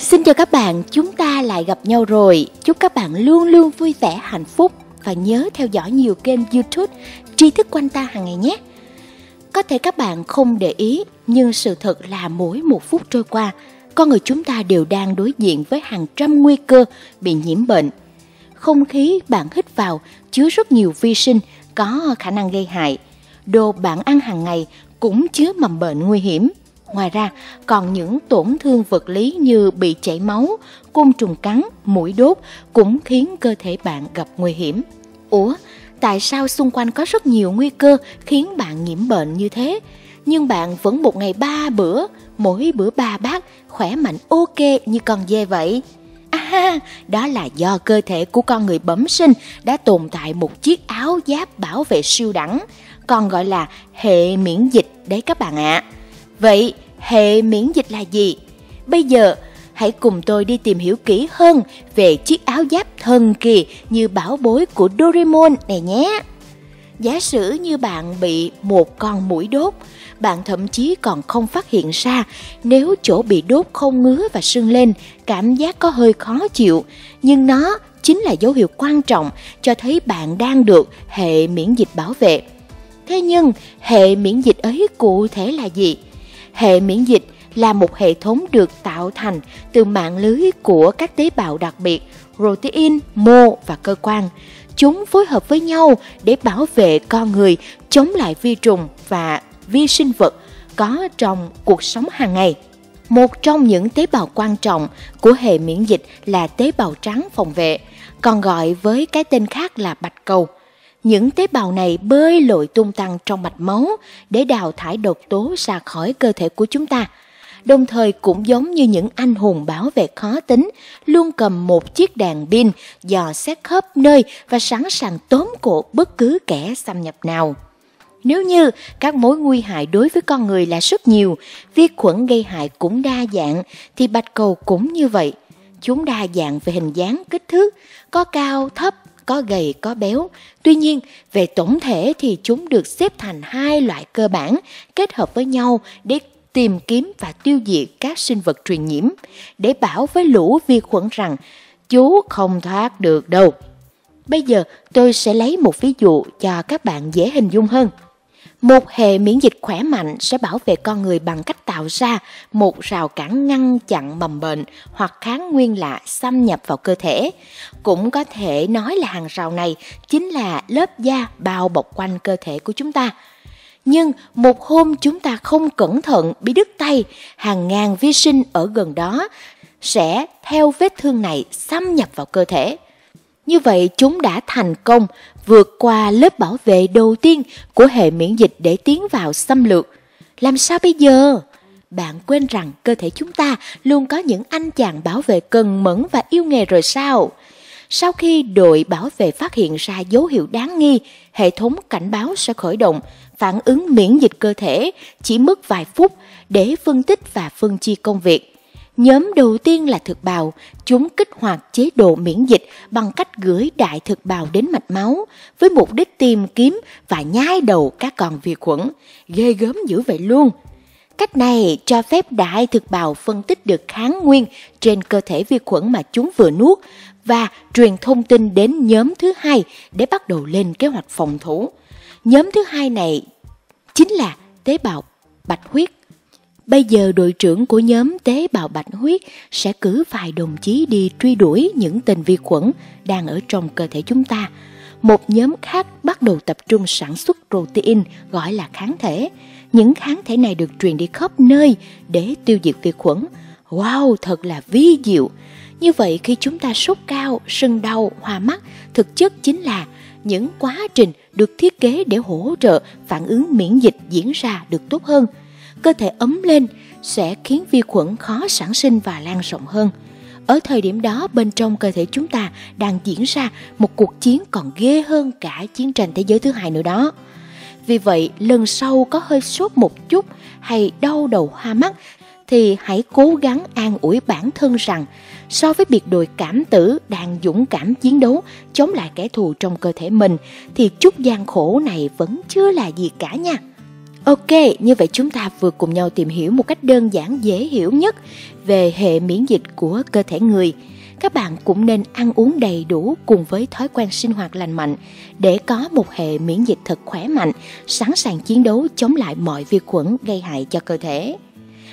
Xin chào các bạn, chúng ta lại gặp nhau rồi. Chúc các bạn luôn luôn vui vẻ, hạnh phúc và nhớ theo dõi nhiều kênh YouTube tri thức quanh ta hàng ngày nhé. Có thể các bạn không để ý, nhưng sự thật là mỗi một phút trôi qua, con người chúng ta đều đang đối diện với hàng trăm nguy cơ bị nhiễm bệnh. Không khí bạn hít vào chứa rất nhiều vi sinh có khả năng gây hại. Đồ bạn ăn hàng ngày cũng chứa mầm bệnh nguy hiểm Ngoài ra, còn những tổn thương vật lý như bị chảy máu, côn trùng cắn, mũi đốt cũng khiến cơ thể bạn gặp nguy hiểm. Ủa, tại sao xung quanh có rất nhiều nguy cơ khiến bạn nhiễm bệnh như thế? Nhưng bạn vẫn một ngày ba bữa, mỗi bữa ba bát, khỏe mạnh ok như con dê vậy. À, đó là do cơ thể của con người bẩm sinh đã tồn tại một chiếc áo giáp bảo vệ siêu đẳng, còn gọi là hệ miễn dịch đấy các bạn ạ. À. Vậy hệ miễn dịch là gì? Bây giờ hãy cùng tôi đi tìm hiểu kỹ hơn về chiếc áo giáp thần kỳ như bảo bối của Doraemon này nhé. Giả sử như bạn bị một con mũi đốt, bạn thậm chí còn không phát hiện ra nếu chỗ bị đốt không ngứa và sưng lên, cảm giác có hơi khó chịu, nhưng nó chính là dấu hiệu quan trọng cho thấy bạn đang được hệ miễn dịch bảo vệ. Thế nhưng hệ miễn dịch ấy cụ thể là gì? Hệ miễn dịch là một hệ thống được tạo thành từ mạng lưới của các tế bào đặc biệt, protein, mô và cơ quan. Chúng phối hợp với nhau để bảo vệ con người chống lại vi trùng và vi sinh vật có trong cuộc sống hàng ngày. Một trong những tế bào quan trọng của hệ miễn dịch là tế bào trắng phòng vệ, còn gọi với cái tên khác là bạch cầu – những tế bào này bơi lội tung tăng trong mạch máu để đào thải độc tố ra khỏi cơ thể của chúng ta. Đồng thời cũng giống như những anh hùng bảo vệ khó tính, luôn cầm một chiếc đàn pin dò xét khắp nơi và sẵn sàng tóm cổ bất cứ kẻ xâm nhập nào. Nếu như các mối nguy hại đối với con người là rất nhiều, vi khuẩn gây hại cũng đa dạng, thì bạch cầu cũng như vậy. Chúng đa dạng về hình dáng, kích thước, có cao, thấp, có gầy có béo. Tuy nhiên, về tổng thể thì chúng được xếp thành hai loại cơ bản kết hợp với nhau để tìm kiếm và tiêu diệt các sinh vật truyền nhiễm, để bảo với lũ vi khuẩn rằng chú không thoát được đâu. Bây giờ tôi sẽ lấy một ví dụ cho các bạn dễ hình dung hơn. Một hệ miễn dịch khỏe mạnh sẽ bảo vệ con người bằng cách tạo ra một rào cản ngăn chặn mầm bệnh hoặc kháng nguyên lạ xâm nhập vào cơ thể. Cũng có thể nói là hàng rào này chính là lớp da bao bọc quanh cơ thể của chúng ta. Nhưng một hôm chúng ta không cẩn thận bị đứt tay, hàng ngàn vi sinh ở gần đó sẽ theo vết thương này xâm nhập vào cơ thể. Như vậy chúng đã thành công vượt qua lớp bảo vệ đầu tiên của hệ miễn dịch để tiến vào xâm lược. Làm sao bây giờ? Bạn quên rằng cơ thể chúng ta luôn có những anh chàng bảo vệ cần mẫn và yêu nghề rồi sao? Sau khi đội bảo vệ phát hiện ra dấu hiệu đáng nghi, hệ thống cảnh báo sẽ khởi động, phản ứng miễn dịch cơ thể chỉ mất vài phút để phân tích và phân chia công việc. Nhóm đầu tiên là thực bào, chúng kích hoạt chế độ miễn dịch bằng cách gửi đại thực bào đến mạch máu với mục đích tìm kiếm và nhai đầu các con vi khuẩn. Ghê gớm dữ vậy luôn. Cách này cho phép đại thực bào phân tích được kháng nguyên trên cơ thể vi khuẩn mà chúng vừa nuốt và truyền thông tin đến nhóm thứ hai để bắt đầu lên kế hoạch phòng thủ. Nhóm thứ hai này chính là tế bào bạch huyết Bây giờ đội trưởng của nhóm tế bào bạch huyết sẽ cử vài đồng chí đi truy đuổi những tên vi khuẩn đang ở trong cơ thể chúng ta. Một nhóm khác bắt đầu tập trung sản xuất protein gọi là kháng thể. Những kháng thể này được truyền đi khắp nơi để tiêu diệt vi khuẩn. Wow, thật là vi diệu. Như vậy khi chúng ta sốt cao, sưng đau, hoa mắt, thực chất chính là những quá trình được thiết kế để hỗ trợ phản ứng miễn dịch diễn ra được tốt hơn – cơ thể ấm lên sẽ khiến vi khuẩn khó sản sinh và lan rộng hơn. Ở thời điểm đó, bên trong cơ thể chúng ta đang diễn ra một cuộc chiến còn ghê hơn cả chiến tranh thế giới thứ hai nữa đó. Vì vậy, lần sau có hơi sốt một chút hay đau đầu hoa mắt thì hãy cố gắng an ủi bản thân rằng so với biệt đội cảm tử đang dũng cảm chiến đấu chống lại kẻ thù trong cơ thể mình thì chút gian khổ này vẫn chưa là gì cả nha. Ok, như vậy chúng ta vừa cùng nhau tìm hiểu một cách đơn giản dễ hiểu nhất về hệ miễn dịch của cơ thể người. Các bạn cũng nên ăn uống đầy đủ cùng với thói quen sinh hoạt lành mạnh để có một hệ miễn dịch thật khỏe mạnh, sẵn sàng chiến đấu chống lại mọi vi khuẩn gây hại cho cơ thể.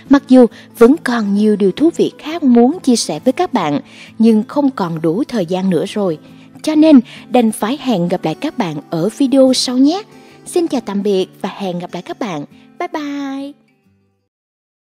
Mặc dù vẫn còn nhiều điều thú vị khác muốn chia sẻ với các bạn, nhưng không còn đủ thời gian nữa rồi. Cho nên đành phải hẹn gặp lại các bạn ở video sau nhé. Xin chào tạm biệt và hẹn gặp lại các bạn. Bye bye!